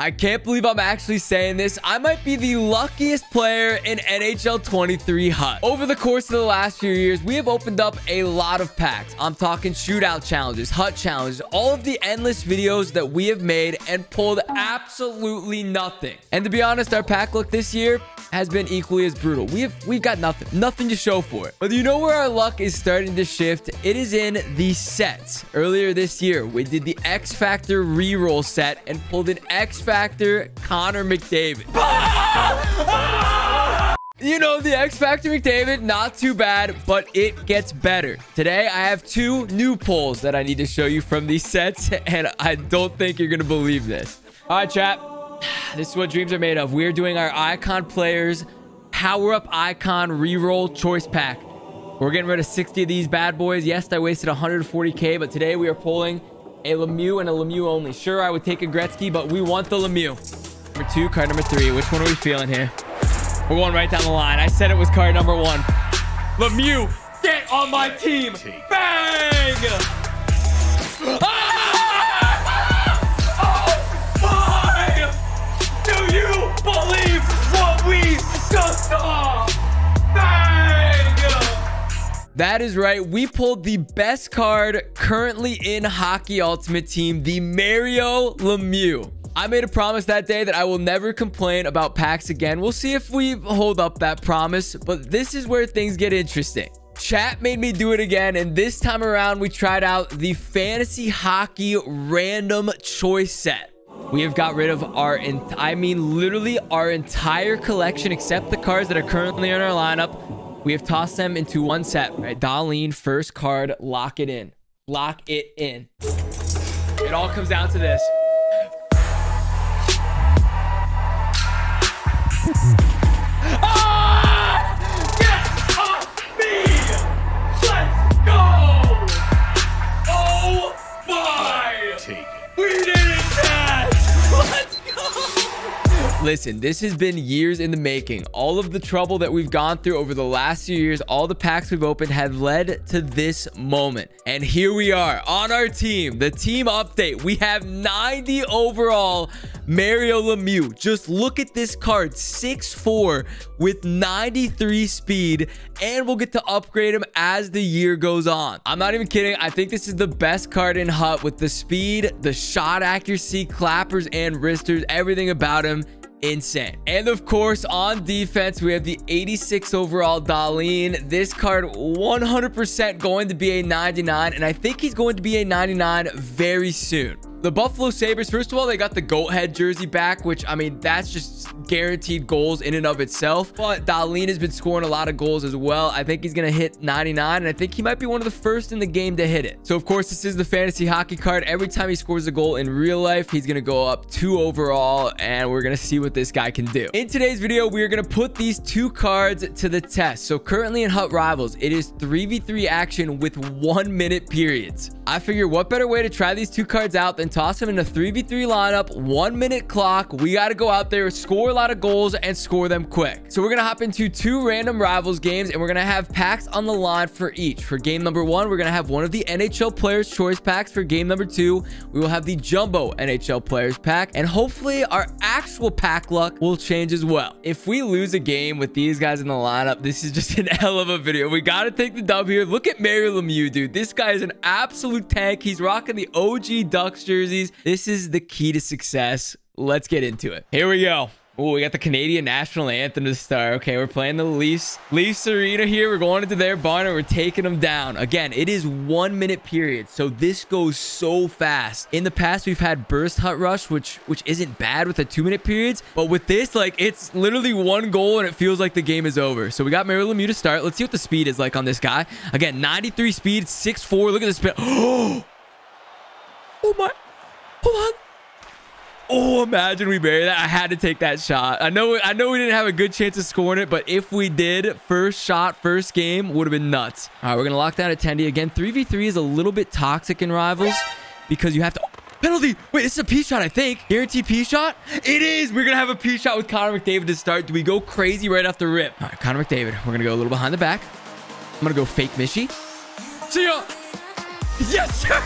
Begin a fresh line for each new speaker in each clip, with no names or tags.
I can't believe I'm actually saying this. I might be the luckiest player in NHL 23 HUT. Over the course of the last few years, we have opened up a lot of packs. I'm talking shootout challenges, HUT challenges, all of the endless videos that we have made and pulled absolutely nothing. And to be honest, our pack look this year has been equally as brutal. We have we've got nothing, nothing to show for it. But you know where our luck is starting to shift? It is in the sets. Earlier this year, we did the X Factor reroll set and pulled an X Factor Connor McDavid. You know, the X Factor McDavid, not too bad, but it gets better. Today, I have two new pulls that I need to show you from these sets, and I don't think you're going to believe this. All right, chat. This is what dreams are made of. We're doing our Icon Players Power Up Icon Reroll Choice Pack. We're getting rid of 60 of these bad boys. Yes, I wasted 140k, but today we are pulling a Lemieux and a Lemieux only. Sure, I would take a Gretzky, but we want the Lemieux. Number two, card number three. Which one are we feeling here? We're going right down the line. I said it was card number one. Lemieux, get on my team. Bang! Ah! That is right. We pulled the best card currently in Hockey Ultimate Team, the Mario Lemieux. I made a promise that day that I will never complain about packs again. We'll see if we hold up that promise, but this is where things get interesting. Chat made me do it again, and this time around, we tried out the Fantasy Hockey Random Choice Set. We have got rid of our, I mean, literally our entire collection, except the cards that are currently in our lineup. We have tossed them into one set, right? Dahlin, first card, lock it in. Lock it in. It all comes down to this. Listen, this has been years in the making. All of the trouble that we've gone through over the last few years, all the packs we've opened have led to this moment. And here we are on our team, the team update. We have 90 overall Mario Lemieux. Just look at this card, 6'4 with 93 speed, and we'll get to upgrade him as the year goes on. I'm not even kidding. I think this is the best card in HUT with the speed, the shot accuracy, clappers, and wristers, everything about him insane. And of course, on defense, we have the 86 overall Dahlin. This card 100% going to be a 99, and I think he's going to be a 99 very soon. The Buffalo Sabres, first of all, they got the goat head jersey back, which, I mean, that's just guaranteed goals in and of itself. But Dahlin has been scoring a lot of goals as well. I think he's going to hit 99, and I think he might be one of the first in the game to hit it. So, of course, this is the fantasy hockey card. Every time he scores a goal in real life, he's going to go up two overall, and we're going to see what this guy can do. In today's video, we are going to put these two cards to the test. So, currently in HUT Rivals, it is 3v3 action with one minute periods. I figure what better way to try these two cards out than toss them in a 3v3 lineup, one minute clock. We got to go out there, score a lot of goals, and score them quick. So we're going to hop into two random rivals games, and we're going to have packs on the line for each. For game number one, we're going to have one of the NHL Players Choice packs. For game number two, we will have the Jumbo NHL Players pack, and hopefully our actual pack luck will change as well. If we lose a game with these guys in the lineup, this is just an hell of a video. We got to take the dub here. Look at Mario Lemieux, dude. This guy is an absolute tank. He's rocking the OG Ducks jerseys. This is the key to success. Let's get into it. Here we go. Oh, we got the Canadian national anthem to start. Okay, we're playing the Leafs. Leafs Arena here. We're going into their barn and we're taking them down. Again, it is one minute period. So this goes so fast. In the past, we've had burst HUT rush, which which isn't bad with the two minute periods. But with this, like it's literally one goal and it feels like the game is over. So we got Mario Lemieux to start. Let's see what the speed is like on this guy. Again, 93 speed, 6'4". Look at the speed. Oh my. Hold on. Oh, imagine we buried that. I had to take that shot. I know I know we didn't have a good chance of scoring it, but if we did, first shot, first game, would have been nuts. All right, we're going to lock down Attendee again. 3v3 is a little bit toxic in Rivals because you have to... penalty! Wait, this is a P shot, I think. Guarantee P shot? It is! We're going to have a P shot with Connor McDavid to start. Do we go crazy right off the rip? All right, Connor McDavid. We're going to go a little behind the back. I'm going to go fake Mishy. See ya!
Yes, sir!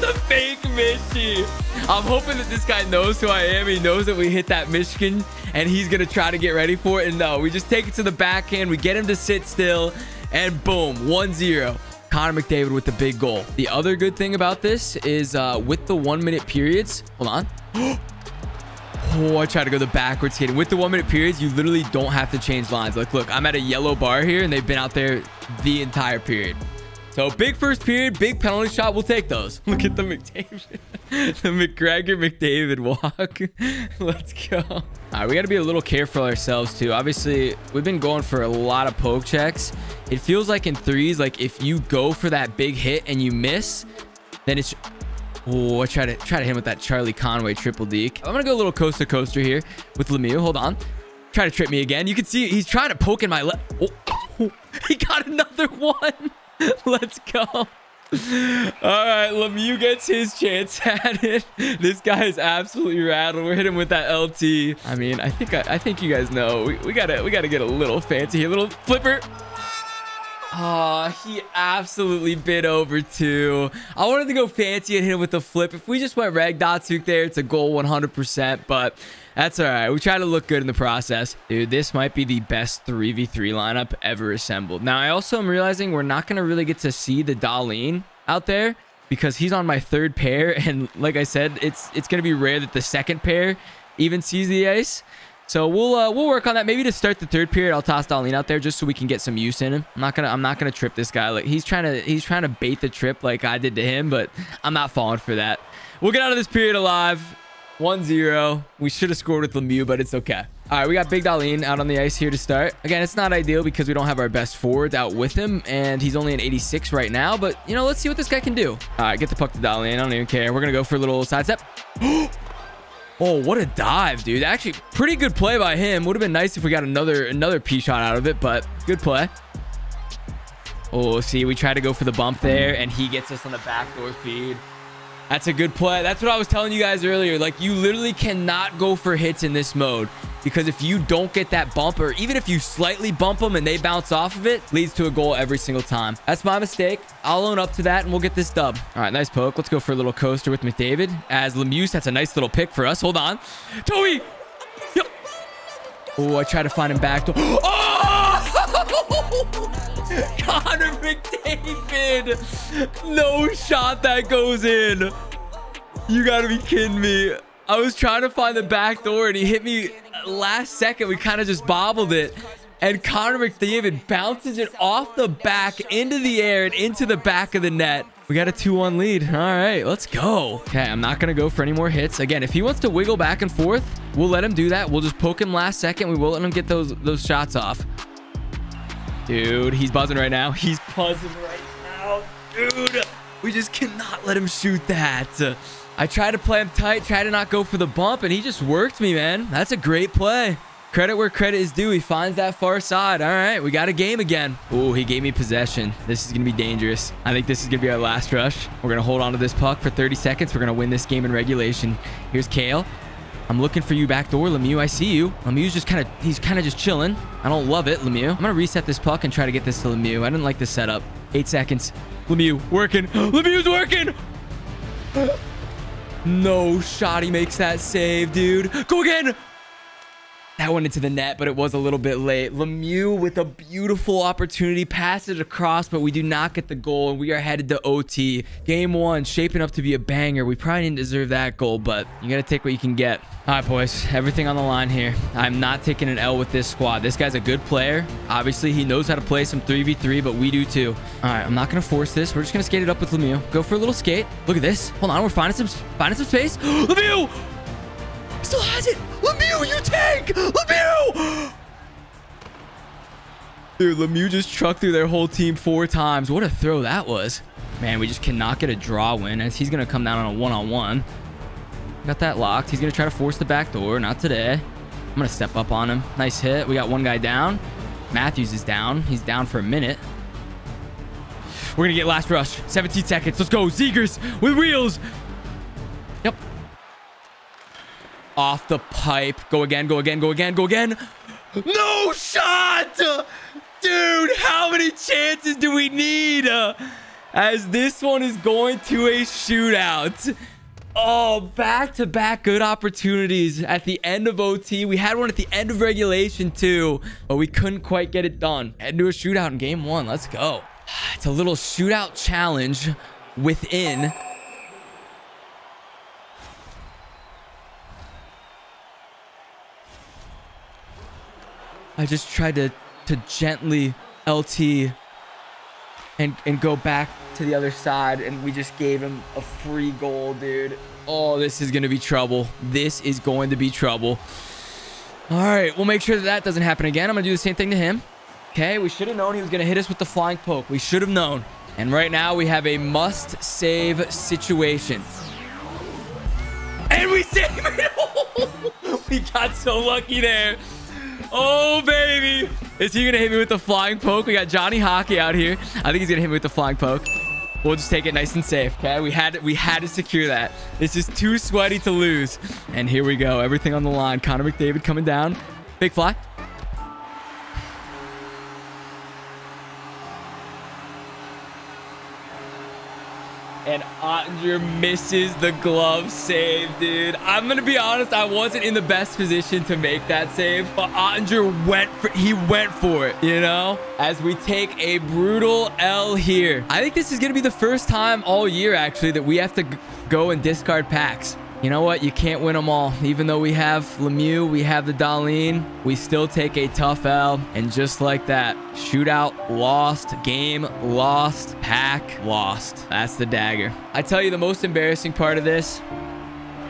The fake Mishy. I'm hoping that this guy knows who I am. He knows that we hit that Michigan and he's going to try to get ready for it. And no, we just take it to the backhand. We get him to sit still and boom, 1-0. Connor McDavid with the big goal. The other good thing about this is uh, with the one minute periods. Hold on. Oh, I tried to go the backwards skating. With the one minute periods, you literally don't have to change lines. Like, look, I'm at a yellow bar here and they've been out there the entire period. So big first period, big penalty shot. We'll take those. Look at the McDavid, the McGregor McDavid walk. Let's go. All right, we got to be a little careful ourselves too. Obviously, we've been going for a lot of poke checks. It feels like in threes, like if you go for that big hit and you miss, then it's Oh, I try to try to hit him with that Charlie Conway triple deke. I'm gonna go a little coaster coaster here with Lemieux. Hold on. Try to trip me again. You can see he's trying to poke in my left. Oh, he got another one. Let's go. All right, Lemieux gets his chance at it. This guy is absolutely rattled. We're hitting with that LT. I mean, I think I, I think you guys know we, we gotta we gotta get a little fancy here. Little flipper. Oh, he absolutely bit over too. I wanted to go fancy and hit him with the flip. If we just went Reg Datsyuk there, it's a goal 100%, but that's all right. We try to look good in the process. Dude, this might be the best 3v3 lineup ever assembled. Now, I also am realizing we're not going to really get to see the Dahlin out there because he's on my third pair. And like I said, it's it's going to be rare that the second pair even sees the ice. So we'll uh, we'll work on that. Maybe to start the third period, I'll toss Dahlin out there just so we can get some use in him. I'm not gonna I'm not gonna trip this guy. Like he's trying to he's trying to bait the trip like I did to him, but I'm not falling for that. We'll get out of this period alive. 1-0. We should have scored with Lemieux, but it's okay. All right, we got Big Dahlin out on the ice here to start. Again, it's not ideal because we don't have our best forwards out with him, and he's only an 86 right now. But, you know, let's see what this guy can do. All right, get the puck to Dahlin. I don't even care. We're going to go for a little sidestep. Oh, what a dive, dude. Actually, pretty good play by him. Would have been nice if we got another another P shot out of it, but good play. Oh, see, we try to go for the bump there, and he gets us on the backdoor feed. That's a good play. That's what I was telling you guys earlier. Like, you literally cannot go for hits in this mode because if you don't get that bump or even if you slightly bump them and they bounce off of it, leads to a goal every single time. That's my mistake. I'll own up to that and we'll get this dub. All right, nice poke. Let's go for a little coaster with McDavid as Lemieux. That's a nice little pick for us. Hold on. Toey! Yep. Oh, I tried to find him back. Oh! Connor McDavid. No shot that goes in. You gotta be kidding me. I was trying to find the back door and he hit me last second. We kind of just bobbled it. And Connor McDavid bounces it off the back into the air and into the back of the net. We got a 2-1 lead. All right, let's go. Okay, I'm not going to go for any more hits. Again, if he wants to wiggle back and forth, we'll let him do that. We'll just poke him last second. We will let him get those, those shots off. Dude, he's buzzing right now. He's buzzing right now. Dude, we just cannot let him shoot that. I tried to play him tight, tried to not go for the bump, and he just worked me, man. That's a great play. Credit where credit is due. He finds that far side. All right, we got a game again. Oh, he gave me possession. This is going to be dangerous. I think this is going to be our last rush. We're going to hold on to this puck for 30 seconds. We're going to win this game in regulation. Here's Cale. I'm looking for you back door, Lemieux. I see you. Lemieux's just kind of, he's kind of just chilling. I don't love it, Lemieux. I'm going to reset this puck and try to get this to Lemieux. I didn't like this setup. Eight seconds. Lemieux working. Lemieux's working. No shot. He makes that save, dude. Go again. That went into the net, but it was a little bit late. Lemieux with a beautiful opportunity, passed it across, but we do not get the goal, and we are headed to OT. Game one, shaping up to be a banger. We probably didn't deserve that goal, but you got to take what you can get. All right, boys, everything on the line here. I'm not taking an L with this squad. This guy's a good player. Obviously, he knows how to play some 3v3, but we do too. All right, I'm not going to force this. We're just going to skate it up with Lemieux. Go for a little skate. Look at this. Hold on, we're finding some, finding some space. Lemieux! Still has it. Lemieux, you tank! Lemieux! Dude, Lemieux just trucked through their whole team four times. What a throw that was. Man, we just cannot get a draw win as he's going to come down on a one-on-one. -on -one. Got that locked. He's going to try to force the back door. Not today. I'm going to step up on him. Nice hit. We got one guy down. Matthews is down. He's down for a minute. We're going to get last rush. 17 seconds. Let's go. Zegras with wheels. Off the pipe. Go again, go again, go again, go again. No shot! Dude, how many chances do we need? Uh, as this one is going to a shootout. Oh, back-to-back good opportunities at the end of OT. We had one at the end of regulation too, but we couldn't quite get it done. Head to a shootout in game one. Let's go. It's a little shootout challenge within. I just tried to to gently LT and and go back to the other side and we just gave him a free goal dude. Oh this is gonna be trouble. This is going to be trouble. All right we'll make sure that that doesn't happen again. I'm gonna do the same thing to him. Okay we should have known he was gonna hit us with the flying poke. We should have known. And right now we have a must save situation. And we save it we got so lucky there Oh, baby. Is he going to hit me with the flying poke? We got Johnny Hockey out here. I think he's going to hit me with the flying poke. We'll just take it nice and safe, okay? We had we had to secure that. This is too sweaty to lose. And here we go. Everything on the line. Connor McDavid coming down. Big fly. and Oettinger misses the glove save, dude. I'm gonna be honest, I wasn't in the best position to make that save, but Oettinger went for he went for it, you know? As we take a brutal L here. I think this is gonna be the first time all year actually that we have to go and discard packs. You know what? You can't win them all. Even though we have Lemieux, we have the Dahlin, we still take a tough L. And just like that, shootout lost, game lost, pack lost. That's the dagger. I tell you the most embarrassing part of this,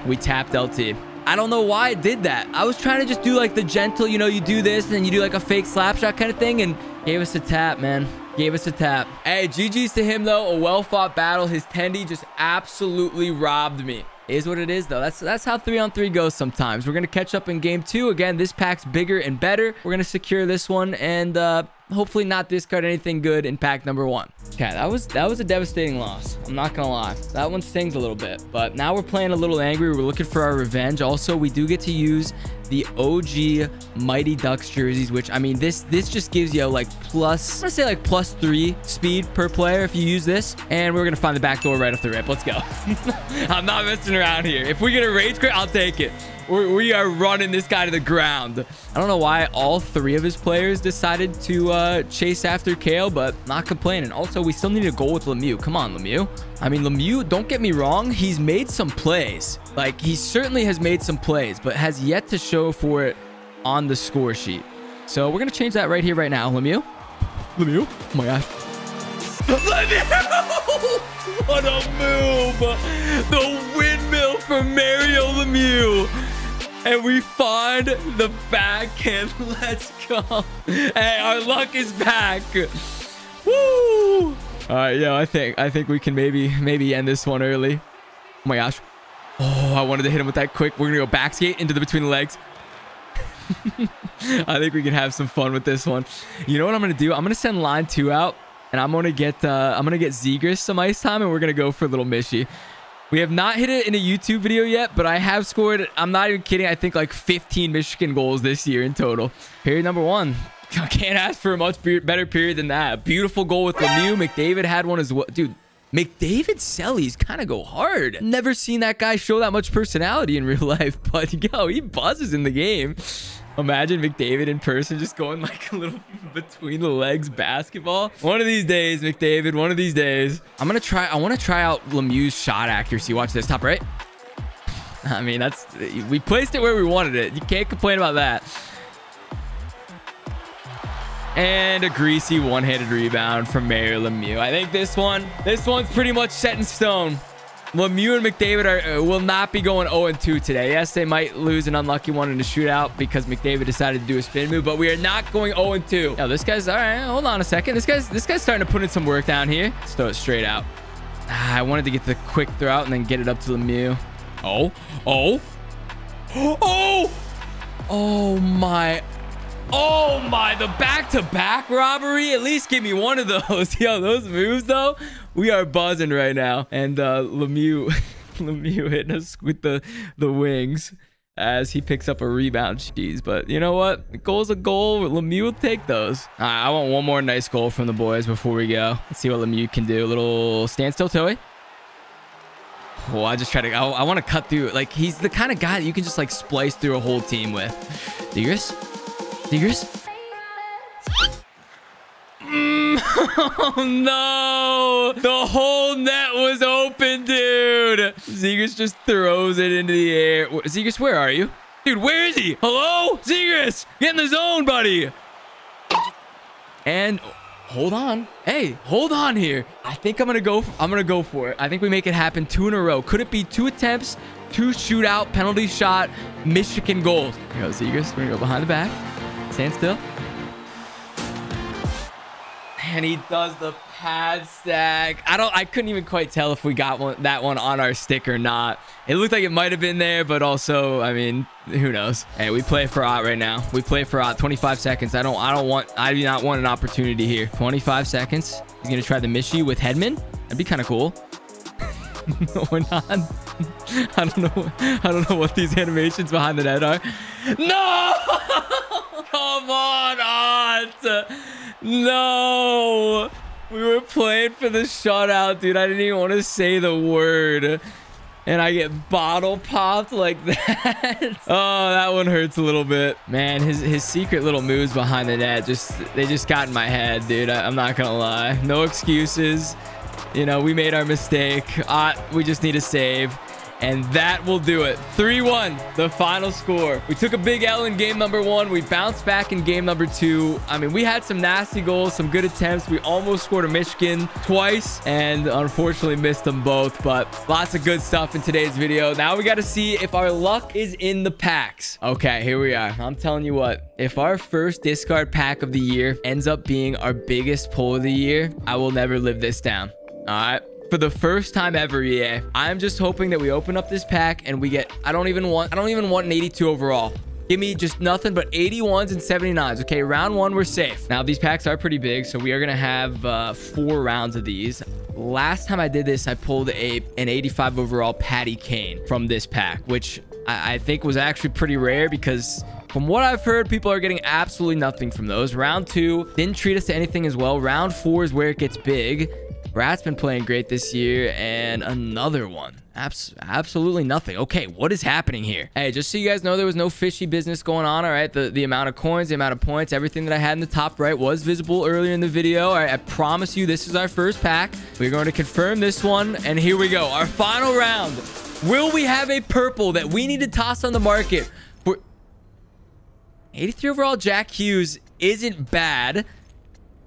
we tapped LT. I don't know why it did that. I was trying to just do like the gentle, you know, you do this and then you do like a fake slap shot kind of thing and gave us a tap, man. Gave us a tap. Hey, GG's to him though. A well-fought battle. His Tendy just absolutely robbed me is what it is though. That's that's how three on three goes sometimes. We're gonna catch up in game two. Again this pack's bigger and better. We're gonna secure this one and uh hopefully not discard anything good in pack number one okay that was that was a devastating loss i'm not gonna lie that one stings a little bit but now we're playing a little angry we're looking for our revenge also we do get to use the OG Mighty Ducks jerseys, which I mean, this this just gives you like plus, I'm gonna say like plus three speed per player if you use this. And we're gonna find the back door right off the rip. Let's go. I'm not messing around here. If we get a rage quit, I'll take it. We're, we are running this guy to the ground. I don't know why all three of his players decided to uh, chase after Cale, but not complaining. Also, we still need a goal with Lemieux. Come on, Lemieux. I mean, Lemieux, don't get me wrong. He's made some plays. Like, he certainly has made some plays, but has yet to show for it on the score sheet. So we're going to change that right here, right now. Lemieux. Lemieux. Oh, my gosh. Lemieux! What a move! The windmill from Mario Lemieux and we find the backhand. Let's go. Hey, our luck is back. Woo! All right, yeah, I think I think we can maybe maybe end this one early. Oh my gosh. Oh, I wanted to hit him with that quick. We're gonna go back skate into the between the legs. I think we can have some fun with this one. You know what I'm gonna do? I'm gonna send line two out, and I'm gonna get uh, I'm gonna get Zegras some ice time, and we're gonna go for a little Mishy. We have not hit it in a YouTube video yet, but I have scored, I'm not even kidding, I think like 15 Michigan goals this year in total. Period number one. I can't ask for a much better period than that. Beautiful goal with Lemieux. McDavid had one as well. Dude, McDavid Sellies kind of go hard. Never seen that guy show that much personality in real life, but yo, he buzzes in the game. Imagine McDavid in person just going like a little between the legs basketball. One of these days, McDavid, one of these days. I'm going to try. I want to try out Lemieux's shot accuracy. Watch this. Top right. I mean, that's we placed it where we wanted it. You can't complain about that. And a greasy one-handed rebound from Mario Lemieux. I think this one, this one's pretty much set in stone. Lemieux and McDavid are, uh, will not be going 0-2 today. Yes, they might lose an unlucky one in the shootout because McDavid decided to do a spin move, but we are not going 0-2. Now, this guy's... All right, hold on a second. This guy's this guy's starting to put in some work down here. Let's throw it straight out. Ah, I wanted to get the quick throw out and then get it up to Lemieux. Oh. Oh. Oh! Oh, my... Oh my, the back-to-back -back robbery. At least give me one of those. Yo, those moves though, we are buzzing right now. And uh, Lemieux, Lemieux hitting us with the the wings. as he picks up a rebound. Jeez, but you know what? Goal's a goal. Lemieux will take those. Right, I want one more nice goal from the boys before we go. Let's see what Lemieux can do. A little standstill Toei. Oh, I just try to. I, I want to cut through. Like he's the kind of guy that you can just like splice through a whole team with. Zegras, Zegras. Oh no! The whole net was open, dude. Zegras just throws it into the air. Zegras, where are you? Dude, where is he? Hello? Zegras, get in the zone, buddy. And hold on. Hey, hold on here. I think I'm gonna go. I'm gonna go for it. I think we make it happen two in a row. Could it be two attempts, two shootout, penalty shot, Michigan goals? Here goes Zegras. We're gonna go behind the back. Stand still. And he does the pad stack. I don't. I couldn't even quite tell if we got one that one on our stick or not. It looked like it might have been there, but also, I mean, who knows? Hey, we play for Ott right now. We play for Ott. 25 seconds. I don't. I don't want. I do not want an opportunity here. 25 seconds. He's gonna try the Mishi with Headman. That'd be kind of cool. no, we're not. I don't know. I don't know what these animations behind the net are. No! Come on, Ott. No. We were playing for the shutout, dude. I didn't even want to say the word. And I get bottle popped like that. oh, that one hurts a little bit. Man, his his secret little moves behind the net just they just got in my head, dude. I, am not gonna lie. No excuses. You know, we made our mistake. Uh, we just need a save. And that will do it. 3-1, the final score. We took a big L in game number one. We bounced back in game number two. I mean, we had some nasty goals, some good attempts. We almost scored a Michigan twice and unfortunately missed them both. But lots of good stuff in today's video. Now we got to see if our luck is in the packs. Okay, here we are. I'm telling you what, if our first discard pack of the year ends up being our biggest pull of the year, I will never live this down. All right for the first time ever EA. I'm just hoping that we open up this pack and we get, I don't even want, I don't even want an 82 overall. Give me just nothing but 81s and 79s. Okay, round one, we're safe. Now, these packs are pretty big, so we are going to have uh, four rounds of these. Last time I did this, I pulled a an 85 overall Patty Kane from this pack, which I, I think was actually pretty rare because from what I've heard, people are getting absolutely nothing from those. Round two didn't treat us to anything as well. Round four is where it gets big. Bratt's been playing great this year, and another one. Abs absolutely nothing. Okay, what is happening here? Hey, just so you guys know, there was no fishy business going on, all right? The, the amount of coins, the amount of points, everything that I had in the top right was visible earlier in the video. I promise you this is our first pack. We're going to confirm this one, and here we go. Our final round. Will we have a purple that we need to toss on the market for... 83 overall Jack Hughes isn't bad.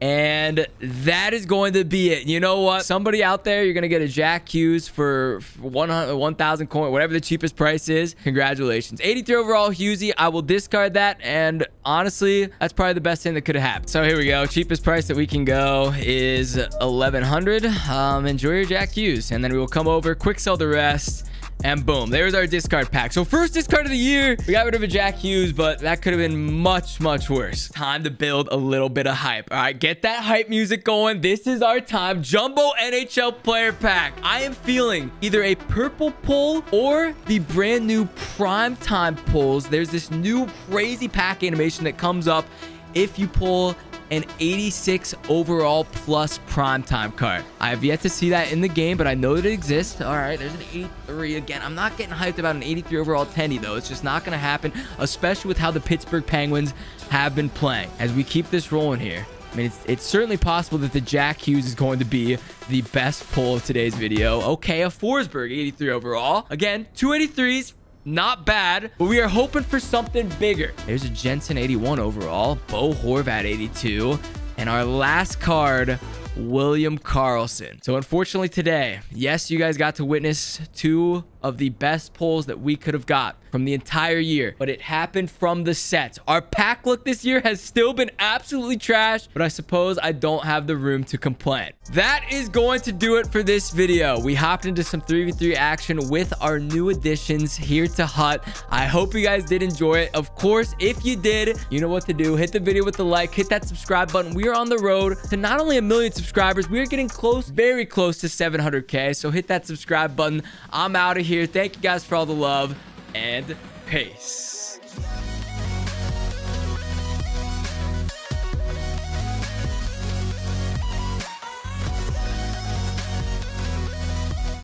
And that is going to be it. You know what? Somebody out there, you're going to get a Jack Hughes for 1,000 coin, whatever the cheapest price is. Congratulations. 83 overall Hughesy. I will discard that. And honestly, that's probably the best thing that could have happened. So here we go. Cheapest price that we can go is 1,100. Um, enjoy your Jack Hughes. And then we will come over, quick sell the rest. And boom, there's our discard pack. So first discard of the year, we got rid of a Jack Hughes, but that could have been much, much worse. Time to build a little bit of hype. All right, get that hype music going. This is our time. Jumbo NHL player pack. I am feeling either a purple pull or the brand new prime time pulls. There's this new crazy pack animation that comes up if you pull an 86 overall plus prime time card. I have yet to see that in the game, but I know that it exists. All right, there's an 83 again. I'm not getting hyped about an 83 overall Tendy, though. It's just not going to happen, especially with how the Pittsburgh Penguins have been playing. As we keep this rolling here, I mean, it's, it's certainly possible that the Jack Hughes is going to be the best pull of today's video. Okay, a Forsberg 83 overall. Again, 283s, not bad, but we are hoping for something bigger. There's a Jensen 81 overall, Bo Horvat 82, and our last card, William Karlsson. So unfortunately today, yes, you guys got to witness two of the best pulls that we could have got from the entire year, but it happened from the sets. Our pack look this year has still been absolutely trash, but I suppose I don't have the room to complain. That is going to do it for this video. We hopped into some 3v3 action with our new additions here to Hut. I hope you guys did enjoy it. Of course, if you did, you know what to do. Hit the video with the like, hit that subscribe button. We are on the road to not only a million subscribers, we are getting close, very close to 700k. So hit that subscribe button. I'm out of here here. Thank you guys for all the love and Peace.